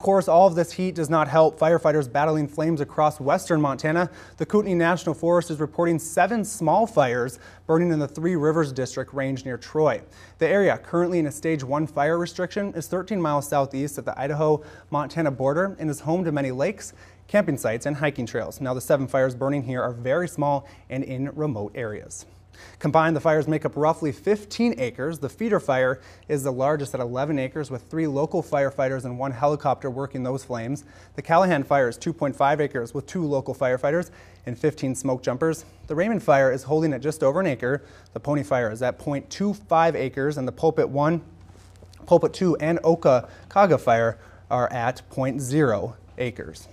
Of course, all of this heat does not help firefighters battling flames across western Montana. The Kootenai National Forest is reporting seven small fires burning in the Three Rivers District range near Troy. The area, currently in a stage one fire restriction, is 13 miles southeast of the Idaho-Montana border and is home to many lakes, camping sites, and hiking trails. Now, the seven fires burning here are very small and in remote areas. Combined, the fires make up roughly 15 acres. The feeder fire is the largest at 11 acres with three local firefighters and one helicopter working those flames. The Callahan fire is 2.5 acres with two local firefighters and 15 smoke jumpers. The Raymond fire is holding at just over an acre. The Pony fire is at 0.25 acres and the Pulpit 1, Pulpit 2 and Oka Kaga fire are at 0.0 acres.